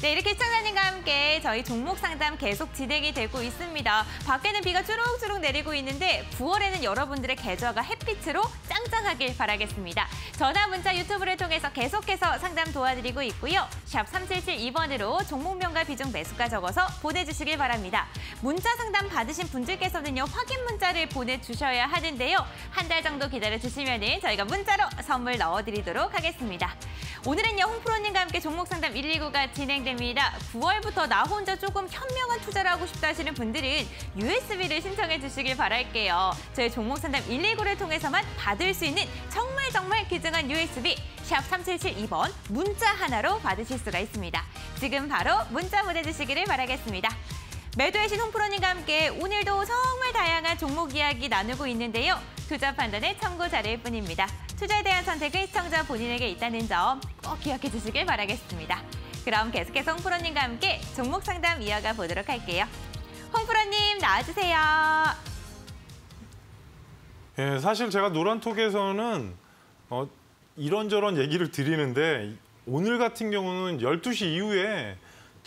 네, 이렇게 시청자님과 함께 저희 종목 상담 계속 진행이 되고 있습니다. 밖에는 비가 주룩주룩 내리고 있는데 9월에는 여러분들의 계좌가 햇빛으로 짱짱하길 바라겠습니다. 전화, 문자, 유튜브를 통해서 계속해서 상담 도와드리고 있고요. 샵 3772번으로 종목명과 비중 매수가 적어서 보내주시길 바랍니다. 문자 상담 받으신 분들께서는요. 확인 문자를 보내주셔야 하는데요. 한 달 정도 기다려주시면 은 저희가 문자로 선물 넣어드리도록 하겠습니다. 오늘은요. 홍프로님과 함께 종목 상담 119가 진행됩니다. 9월부터 나 혼자 조금 현명한 투자를 하고 싶다 하시는 분들은 USB를 신청해 주시길 바랄게요. 저희 종목 상담 119를 통해서만 받을 수 있는 정말 정말 귀중한 USB 샵 3772번 문자 하나로 받으실 수가 있습니다. 지금 바로 문자 보내주시기를 바라겠습니다. 매도의 신 홍프로님과 함께 오늘도 정말 다양한 종목 이야기 나누고 있는데요. 투자 판단의 참고 자료일 뿐입니다. 투자에 대한 선택은 시청자 본인에게 있다는 점 꼭 기억해 주시길 바라겠습니다. 그럼 계속해서 홍프로님과 함께 종목 상담 이어가 보도록 할게요. 홍프로님 나와주세요. 예, 사실 제가 노란톡에서는 어, 이런저런 얘기를 드리는데 오늘 같은 경우는 12시 이후에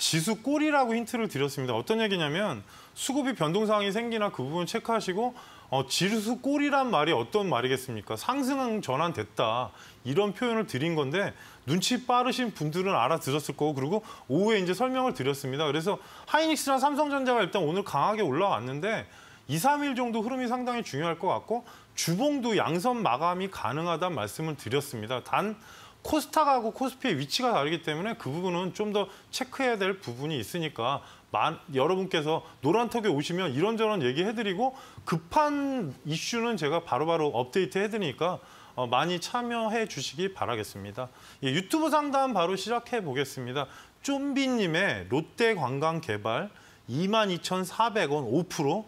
지수 꼴이라고 힌트를 드렸습니다. 어떤 얘기냐면 수급이 변동 사항이 생기나 그 부분 체크하시고 어, 지수 꼴이란 말이 어떤 말이겠습니까? 상승 전환됐다. 이런 표현을 드린 건데 눈치 빠르신 분들은 알아들었을 거고 그리고 오후에 이제 설명을 드렸습니다. 그래서 하이닉스나 삼성전자가 일단 오늘 강하게 올라왔는데 2, 3일 정도 흐름이 상당히 중요할 것 같고 주봉도 양선 마감이 가능하다는 말씀을 드렸습니다. 단 코스닥하고 코스피의 위치가 다르기 때문에 그 부분은 좀 더 체크해야 될 부분이 있으니까 만, 여러분께서 노란톡에 오시면 이런저런 얘기해드리고 급한 이슈는 제가 바로바로 업데이트 해드리니까 어, 많이 참여해 주시기 바라겠습니다. 예, 유튜브 상담 바로 시작해 보겠습니다. 쫌비님의 롯데 관광 개발 22,400원 5%.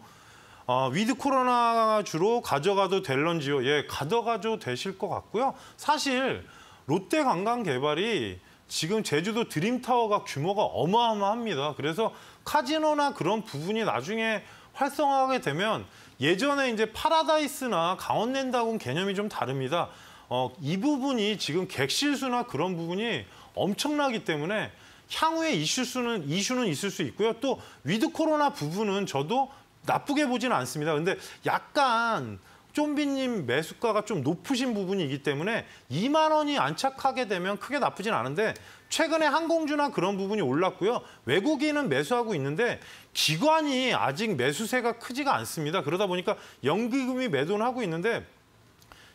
어, with 코로나 주로 가져가도 될런지요? 예, 가져가도 되실 것 같고요. 사실 롯데 관광 개발이 지금 제주도 드림타워가 규모가 어마어마합니다. 그래서 카지노나 그런 부분이 나중에 활성화하게 되면 예전에 이제 파라다이스나 강원랜드하고는 개념이 좀 다릅니다. 어, 이 부분이 지금 객실수나 그런 부분이 엄청나기 때문에 향후에 이슈수는 이슈는 있을 수 있고요. 또 with 코로나 부분은 저도 나쁘게 보지는 않습니다. 근데 약간 좀비님 매수가가 좀 높으신 부분이기 때문에 2만 원이 안착하게 되면 크게 나쁘진 않은데 최근에 항공주나 그런 부분이 올랐고요. 외국인은 매수하고 있는데 기관이 아직 매수세가 크지가 않습니다. 그러다 보니까 연기금이 매도는 하고 있는데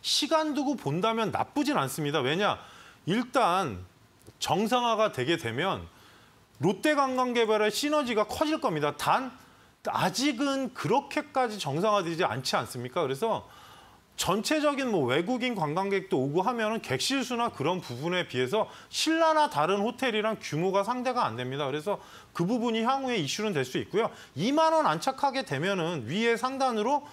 시간 두고 본다면 나쁘진 않습니다. 왜냐? 일단 정상화가 되게 되면 롯데관광개발의 시너지가 커질 겁니다. 단 아직은 그렇게까지 정상화되지 않지 않습니까? 그래서 전체적인 뭐 외국인 관광객도 오고 하면은 객실수나 그런 부분에 비해서 신라나 다른 호텔이랑 규모가 상대가 안 됩니다. 그래서 그 부분이 향후에 이슈는 될 수 있고요. 2만 원 안착하게 되면은 위에 상단으로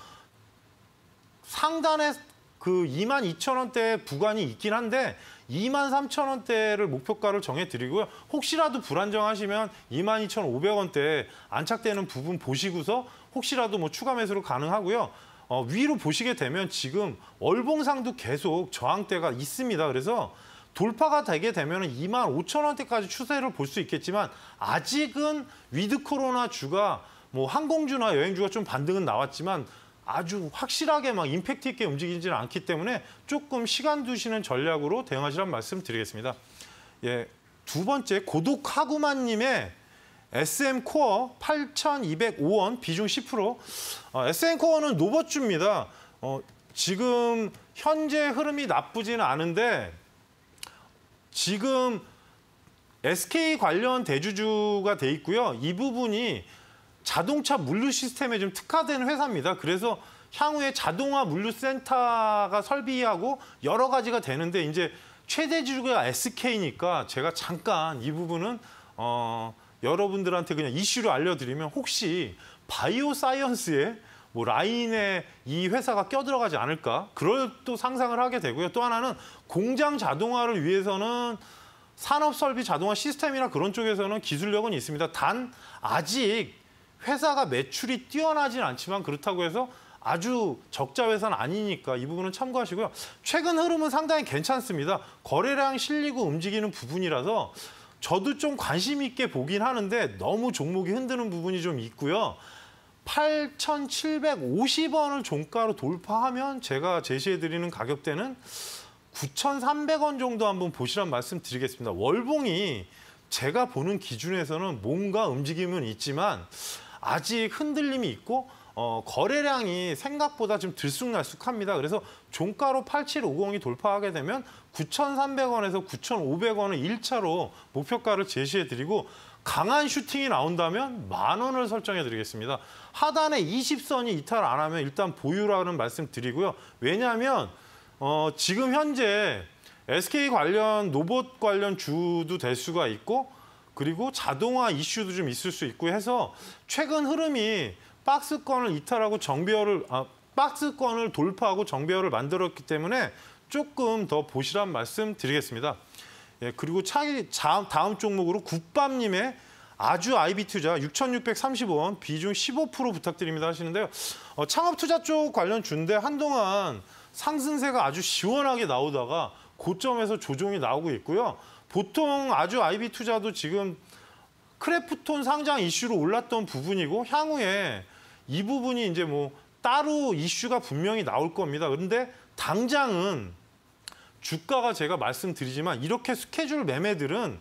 상단에 그 2만 2천 원대 구간이 있긴 한데 2만 3천 원대를 목표가를 정해드리고요. 혹시라도 불안정하시면 2만 2천 5백 원대 안착되는 부분 보시고서 혹시라도 뭐 추가 매수로 가능하고요. 어, 위로 보시게 되면 지금 월봉상도 계속 저항대가 있습니다. 그래서 돌파가 되게 되면 2만 5천 원대까지 추세를 볼 수 있겠지만 아직은 with 코로나 주가 뭐 항공주나 여행주가 좀 반등은 나왔지만 아주 확실하게 막 임팩트 있게 움직이지는 않기 때문에 조금 시간 두시는 전략으로 대응하시란 말씀 드리겠습니다. 예, 두 번째 고독하구만님의 SM 코어 8,205원 비중 10%. 어, SM 코어는 노버주입니다. 어, 지금 현재 흐름이 나쁘지는 않은데 지금 SK 관련 대주주가 돼 있고요. 이 부분이 자동차 물류 시스템에 좀 특화된 회사입니다. 그래서 향후에 자동화 물류 센터가 설비하고 여러 가지가 되는데 이제 최대 주주가 SK니까 제가 잠깐 이 부분은 어, 여러분들한테 그냥 이슈로 알려드리면 혹시 바이오 사이언스에 뭐 라인에 이 회사가 껴들어가지 않을까 그걸 또 상상을 하게 되고요. 또 하나는 공장 자동화를 위해서는 산업 설비 자동화 시스템이나 그런 쪽에서는 기술력은 있습니다. 단 아직 회사가 매출이 뛰어나진 않지만 그렇다고 해서 아주 적자 회사는 아니니까 이 부분은 참고하시고요. 최근 흐름은 상당히 괜찮습니다. 거래량 실리고 움직이는 부분이라서 저도 좀 관심 있게 보긴 하는데 너무 종목이 흔드는 부분이 좀 있고요. 8,750원을 종가로 돌파하면 제가 제시해드리는 가격대는 9,300원 정도 한번 보시란 말씀 드리겠습니다. 월봉이 제가 보는 기준에서는 뭔가 움직임은 있지만 아직 흔들림이 있고 어, 거래량이 생각보다 좀 들쑥날쑥합니다. 그래서 종가로 8750이 돌파하게 되면 9,300원에서 9,500원을 1차로 목표가를 제시해드리고 강한 슈팅이 나온다면 만 원을 설정해드리겠습니다. 하단에 20선이 이탈 안 하면 일단 보유라는 말씀 드리고요. 왜냐하면 어, 지금 현재 SK 관련 로봇 관련 주도 될 수가 있고 그리고 자동화 이슈도 좀 있을 수 있고 해서 최근 흐름이 박스권을 이탈하고 정비어를 아, 박스권을 돌파하고 정비어를 만들었기 때문에 조금 더 보시란 말씀 드리겠습니다. 예, 그리고 차기 자- 다음 종목으로 국밥님의 아주 IB 투자 6,630원 비중 15% 부탁드립니다 하시는데요. 어, 창업 투자 쪽 관련 주인데 한동안 상승세가 아주 시원하게 나오다가 고점에서 조정이 나오고 있고요. 보통 아주 IB 투자도 지금 크래프톤 상장 이슈로 올랐던 부분이고 향후에 이 부분이 이제 뭐 따로 이슈가 분명히 나올 겁니다. 그런데 당장은 주가가 제가 말씀드리지만 이렇게 스케줄 매매들은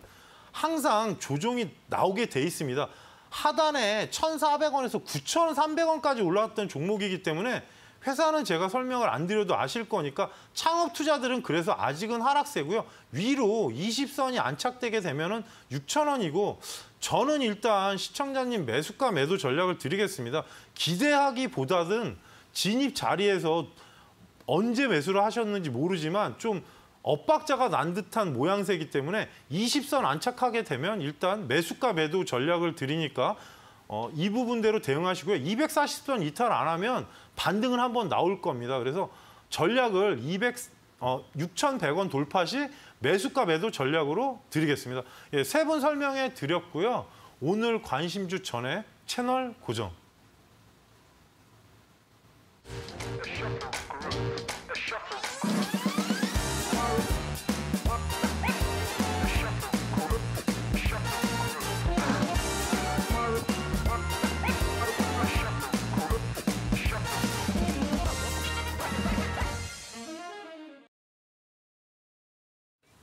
항상 조정이 나오게 돼 있습니다. 하단에 1,400원에서 9,300원까지 올라왔던 종목이기 때문에 회사는 제가 설명을 안 드려도 아실 거니까 창업 투자들은 그래서 아직은 하락세고요. 위로 20선이 안착되게 되면은 6,000원이고 저는 일단 시청자님 매수가 매도 전략을 드리겠습니다. 기대하기보다는 진입 자리에서 언제 매수를 하셨는지 모르지만 좀 엇박자가 난 듯한 모양새이기 때문에 20선 안착하게 되면 일단 매수가 매도 전략을 드리니까 어, 이 부분대로 대응하시고요. 240선 이탈 안 하면 반등은 한번 나올 겁니다. 그래서 전략을 200, 어, 6,100원 돌파 시 매수가 매도 전략으로 드리겠습니다. 예, 세 분 설명해 드렸고요. 오늘 관심주 전에 채널 고정.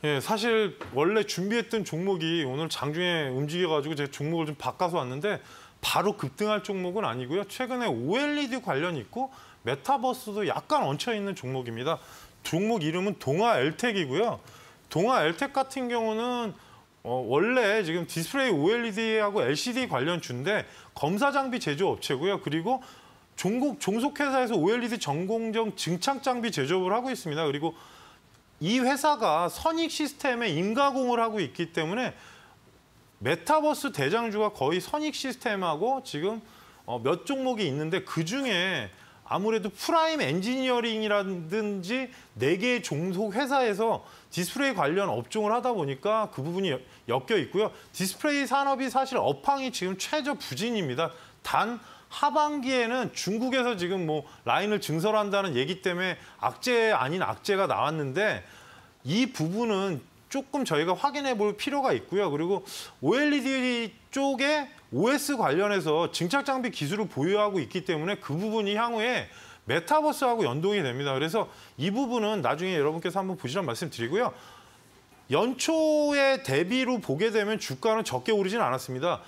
예, 사실 원래 준비했던 종목이 오늘 장중에 움직여가지고 제가 종목을 좀 바꿔서 왔는데 바로 급등할 종목은 아니고요. 최근에 OLED 관련 있고 메타버스도 약간 얹혀 있는 종목입니다. 종목 이름은 동아 엘텍이고요. 동아 엘텍 같은 경우는 어, 원래 지금 디스플레이 OLED하고 LCD 관련 주인데 검사 장비 제조 업체고요. 그리고 종국 종속회사에서 OLED 전공정 증착 장비 제조업을 하고 있습니다. 그리고 이 회사가 선익 시스템에 임가공을 하고 있기 때문에 메타버스 대장주가 거의 선익 시스템하고 지금 어, 몇 종목이 있는데 그 중에 아무래도 프라임 엔지니어링이라든지 네 개의 종속 회사에서 디스플레이 관련 업종을 하다 보니까 그 부분이 여- 엮여 있고요. 디스플레이 산업이 사실 업황이 지금 최저 부진입니다. 단 하반기에는 중국에서 지금 뭐 라인을 증설한다는 얘기 때문에 악재 아닌 악재가 나왔는데 이 부분은 조금 저희가 확인해 볼 필요가 있고요. 그리고 OLED 쪽에 OS 관련해서 증착 장비 기술을 보유하고 있기 때문에 그 부분이 향후에 메타버스하고 연동이 됩니다. 그래서 이 부분은 나중에 여러분께서 한번 보시란 말씀 드리고요. 연초에 대비로 보게 되면 주가는 적게 오르진 않았습니다.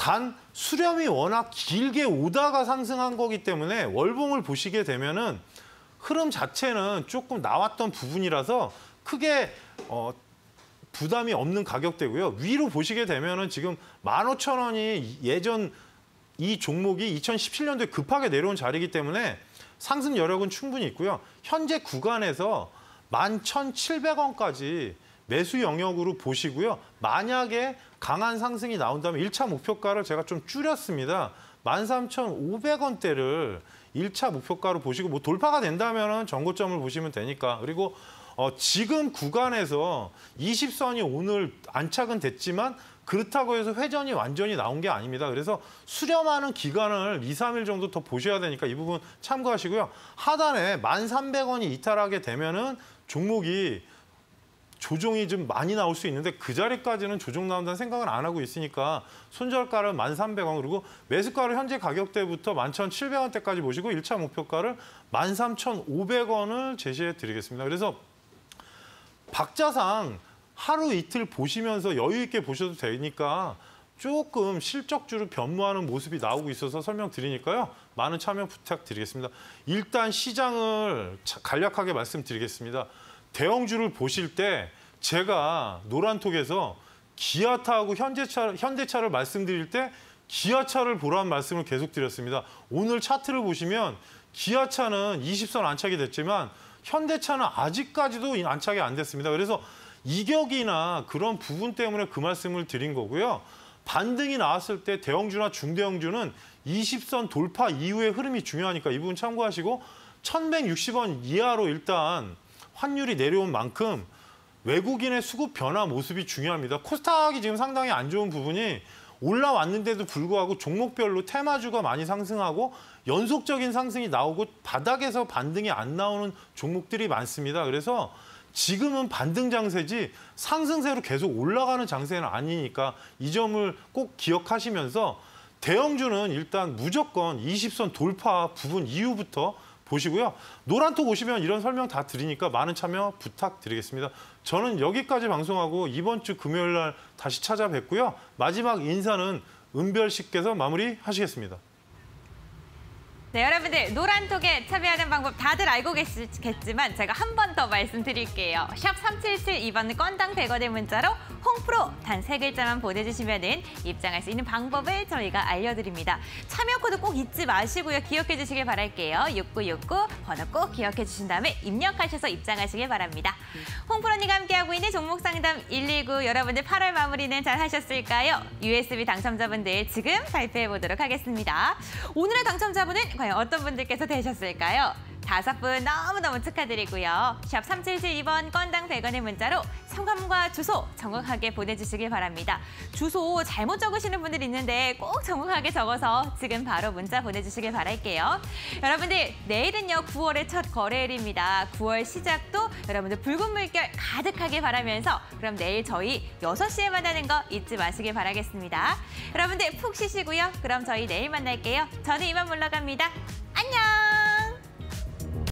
단 수렴이 워낙 길게 오다가 상승한 거기 때문에 월봉을 보시게 되면은 흐름 자체는 조금 나왔던 부분이라서 크게 어, 부담이 없는 가격대고요. 위로 보시게 되면은 지금 15,000원이 예전 이 종목이 2017년도에 급하게 내려온 자리이기 때문에 상승 여력은 충분히 있고요. 현재 구간에서 11,700원까지 매수 영역으로 보시고요. 만약에 강한 상승이 나온다면 1차 목표가를 제가 좀 줄였습니다. 13,500원대를 1차 목표가로 보시고 뭐 돌파가 된다면 전고점을 보시면 되니까 그리고 어, 지금 구간에서 20선이 오늘 안착은 됐지만 그렇다고 해서 회전이 완전히 나온 게 아닙니다. 그래서 수렴하는 기간을 2, 3일 정도 더 보셔야 되니까 이 부분 참고하시고요. 하단에 1,300원이 이탈하게 되면 은 종목이 조정이 좀 많이 나올 수 있는데 그 자리까지는 조정 나온다는 생각은 안 하고 있으니까 손절가를 1,300원 그리고 매수가를 현재 가격대부터 11,700원대까지 보시고 1차 목표가를 13,500원을 제시해 드리겠습니다. 그래서 박자상 하루 이틀 보시면서 여유 있게 보셔도 되니까 조금 실적주를 변모하는 모습이 나오고 있어서 설명드리니까요. 많은 참여 부탁드리겠습니다. 일단 시장을 자- 간략하게 말씀드리겠습니다. 대형주를 보실 때 제가 노란톡에서 기아타하고 현대차, 현대차를 말씀드릴 때 기아차를 보라는 말씀을 계속 드렸습니다. 오늘 차트를 보시면 기아차는 20선 안착이 됐지만 현대차는 아직까지도 이 안착이 안 됐습니다. 그래서 이격이나 그런 부분 때문에 그 말씀을 드린 거고요. 반등이 나왔을 때 대형주나 중대형주는 20선 돌파 이후의 흐름이 중요하니까 이 부분 참고하시고 1160원 이하로 일단 환율이 내려온 만큼 외국인의 수급 변화 모습이 중요합니다. 코스닥이 지금 상당히 안 좋은 부분이 올라왔는데도 불구하고 종목별로 테마주가 많이 상승하고 연속적인 상승이 나오고 바닥에서 반등이 안 나오는 종목들이 많습니다. 그래서 지금은 반등 장세지 상승세로 계속 올라가는 장세는 아니니까 이 점을 꼭 기억하시면서 대형주는 일단 무조건 20선 돌파 부분 이후부터 보시고요. 노란톡 오시면 이런 설명 다 드리니까 많은 참여 부탁드리겠습니다. 저는 여기까지 방송하고 이번 주 금요일 날 다시 찾아뵙고요. 마지막 인사는 은별 씨께서 마무리하시겠습니다. 네, 여러분들 노란톡에 참여하는 방법 다들 알고 계시겠지만 제가 한 번 더 말씀드릴게요. 샵 3772번 건당 100원의 문자로 홍프로 단 세 글자만 보내주시면 은 입장할 수 있는 방법을 저희가 알려드립니다. 참여 코드 꼭 잊지 마시고요. 기억해 주시길 바랄게요. 6969 번호 꼭 기억해 주신 다음에 입력하셔서 입장하시길 바랍니다. 홍프로님과 함께하고 있는 종목 상담 119 여러분들 8월 마무리는 잘 하셨을까요? USB 당첨자분들 지금 발표해 보도록 하겠습니다. 오늘의 당첨자분은 과연 어떤 분들께서 되셨을까요? 다섯 분 너무너무 축하드리고요. 샵 3772번 건당 100원의 문자로 성함과 주소 정확하게 보내주시길 바랍니다. 주소 잘못 적으시는 분들 있는데 꼭 정확하게 적어서 지금 바로 문자 보내주시길 바랄게요. 여러분들 내일은요 9월의 첫 거래일입니다. 9월 시작도 여러분들 붉은 물결 가득하게 바라면서 그럼 내일 저희 6시에 만나는 거 잊지 마시길 바라겠습니다. 여러분들 푹 쉬시고요. 그럼 저희 내일 만날게요. 저는 이만 물러갑니다.